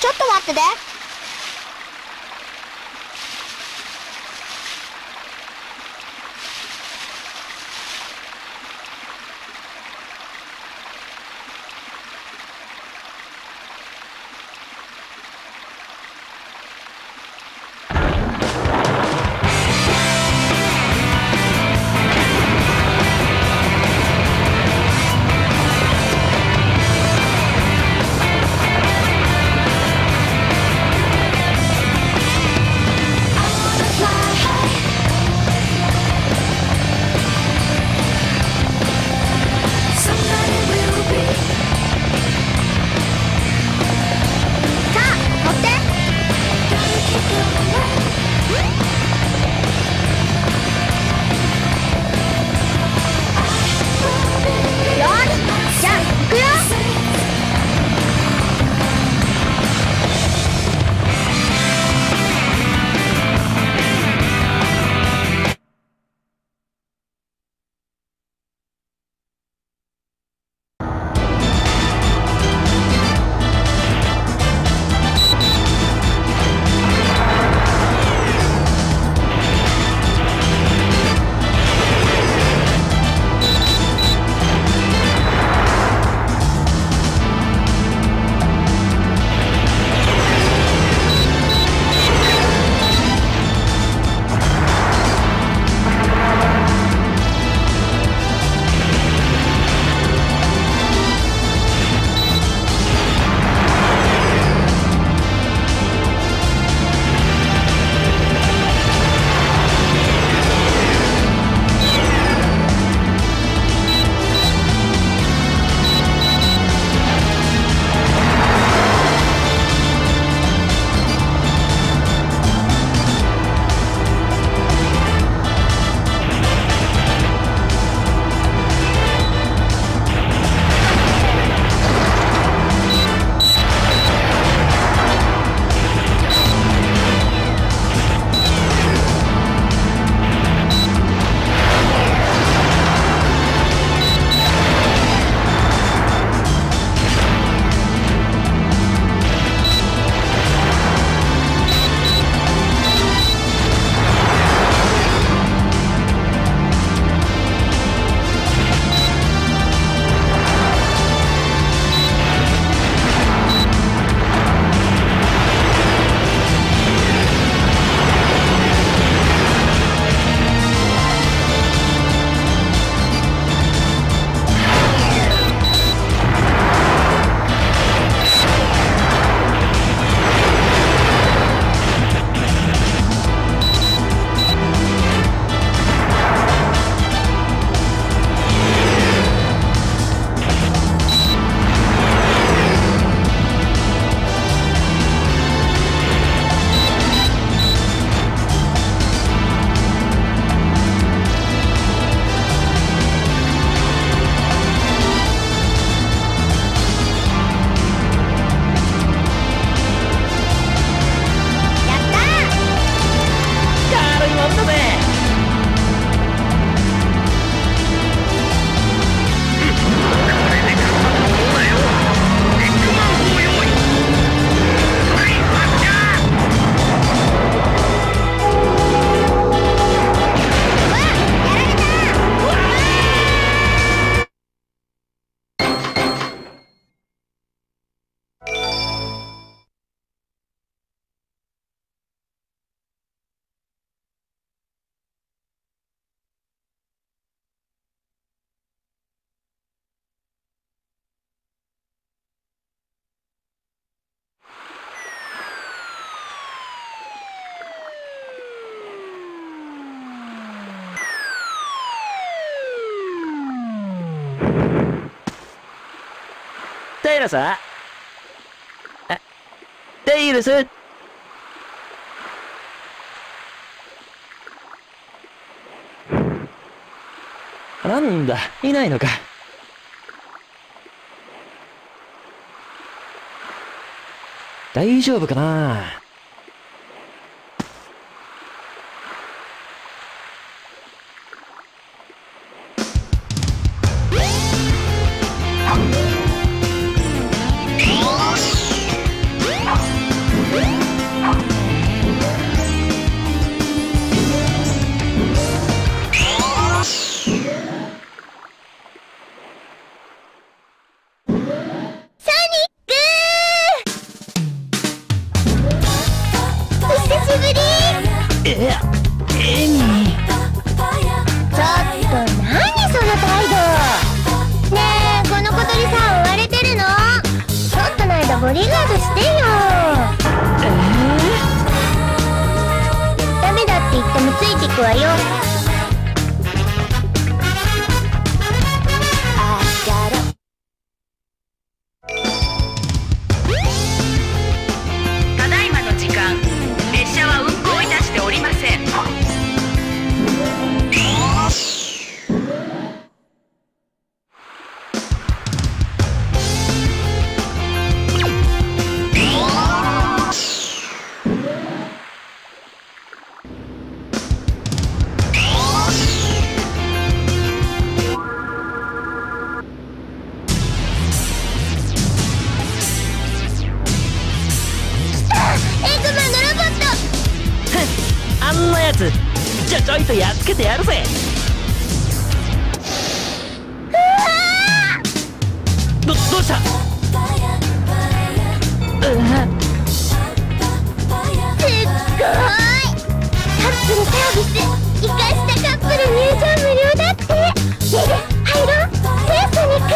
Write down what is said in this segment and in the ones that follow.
ちょっと待ってて。イラさテイルスなんだいないのか大丈夫かなょっとの間ボディー？ガードしてよダメだって言ってもついてくわよけてやるぜ。どどうした？うわすっごい。カップルサービス生かしたカップル入場無料だって。ねえねえ入ろうセンソニック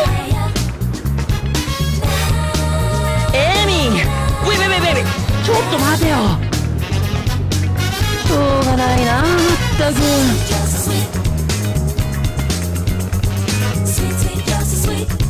エミーウェイウェイウェイウェイ。ちょっと待てよ。しょうがないなまったくう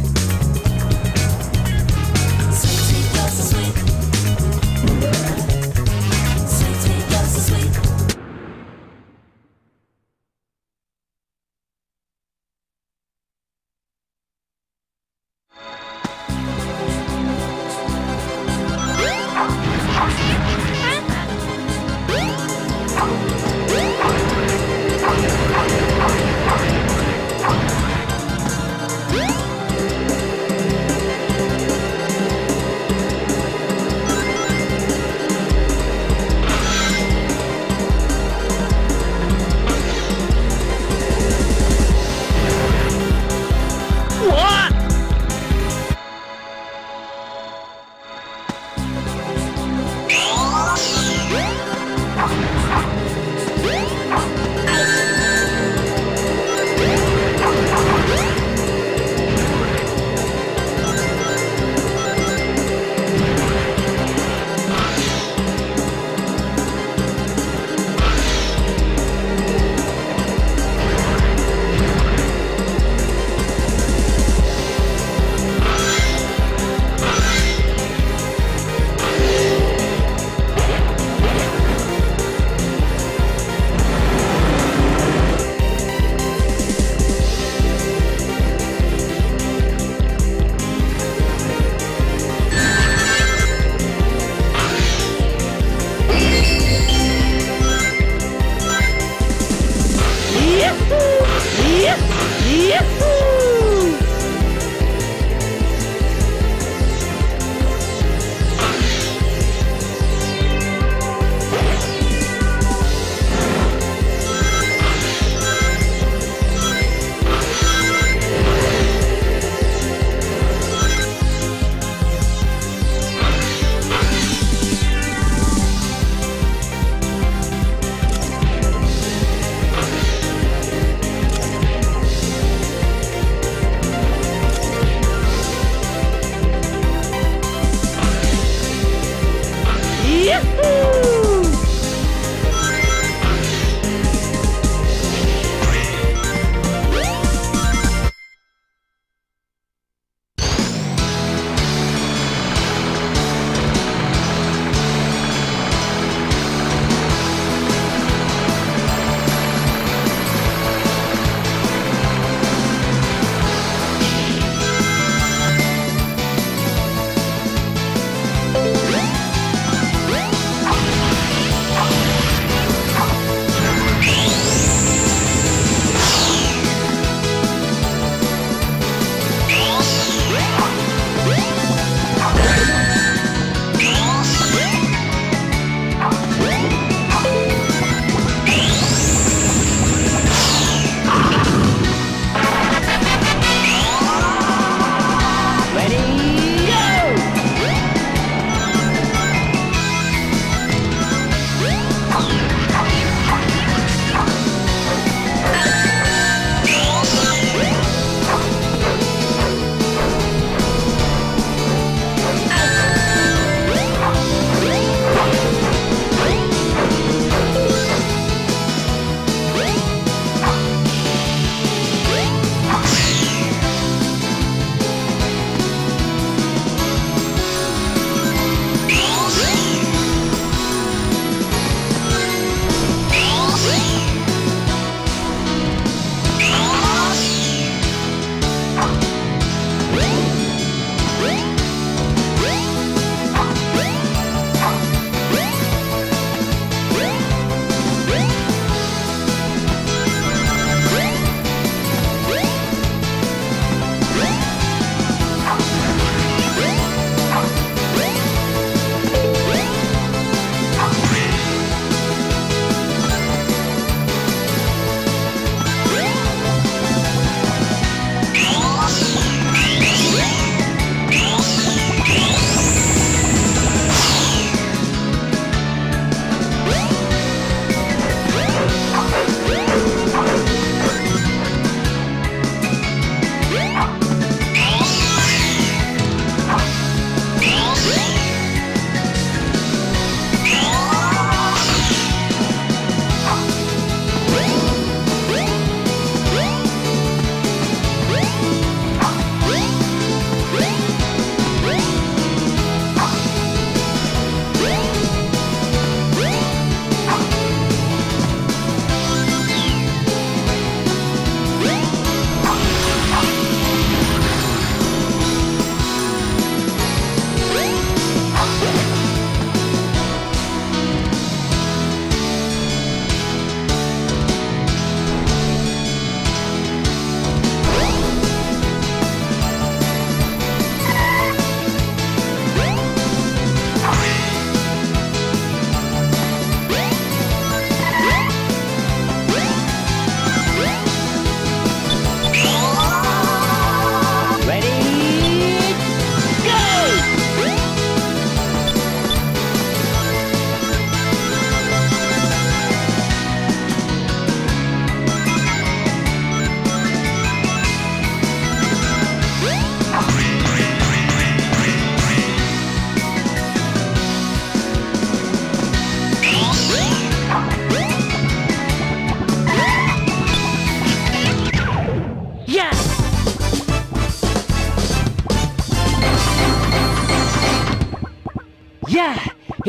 ッ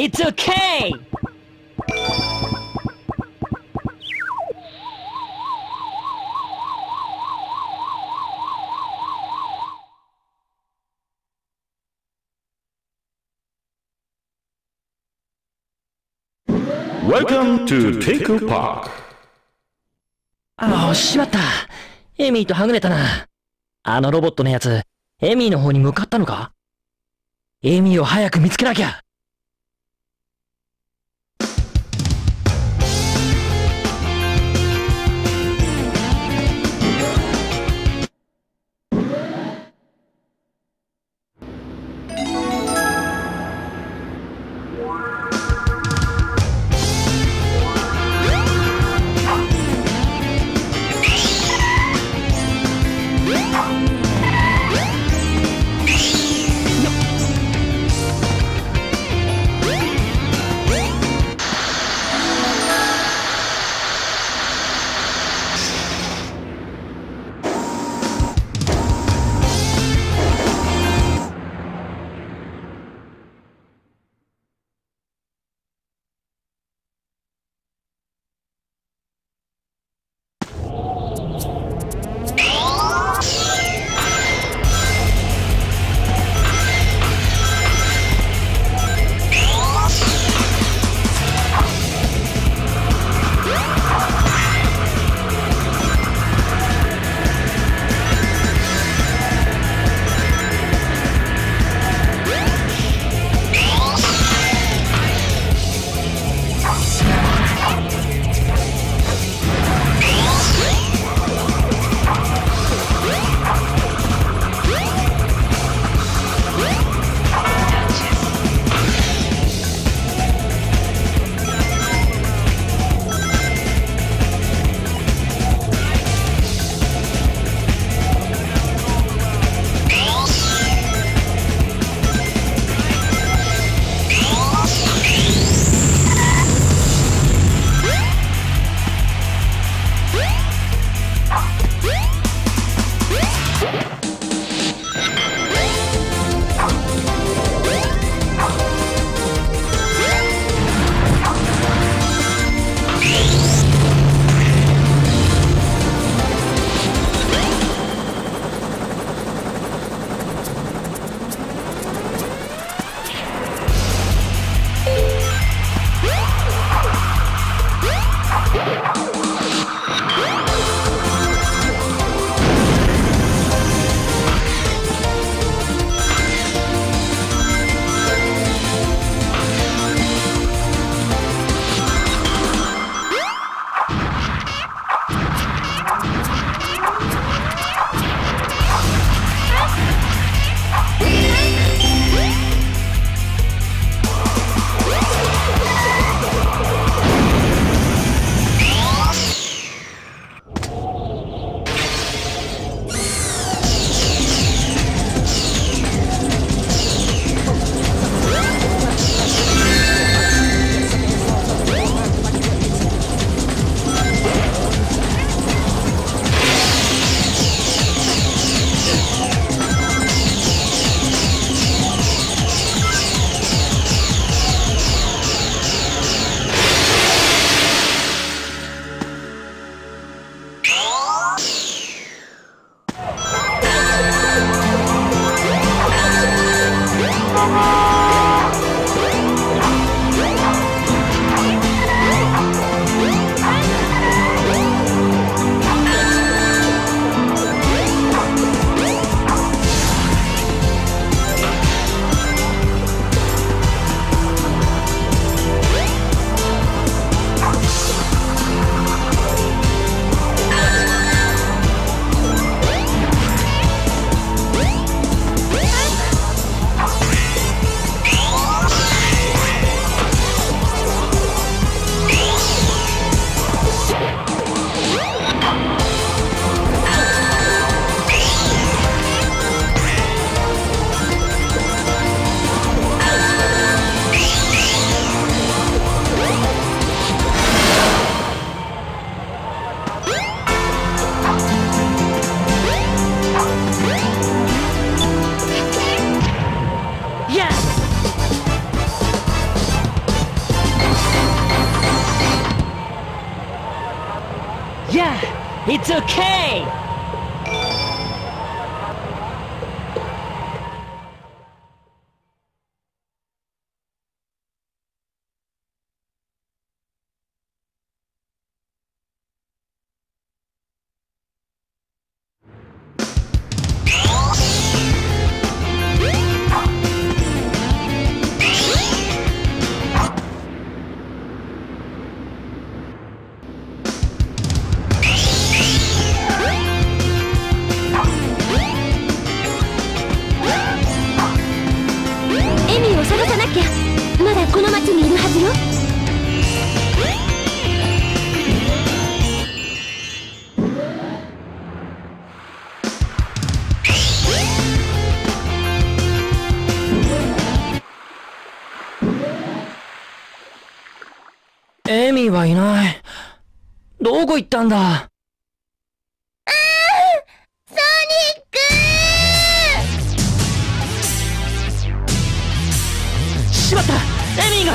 It's okay! Welcome to Teiko Park. ああ、しまった。エミーとはぐれたな。あのロボットのやつ、エミーの方に向かったのか？エミーを早く見つけなきゃ。エミはいない。どこ行ったんだ？ソニックしまった！エミーが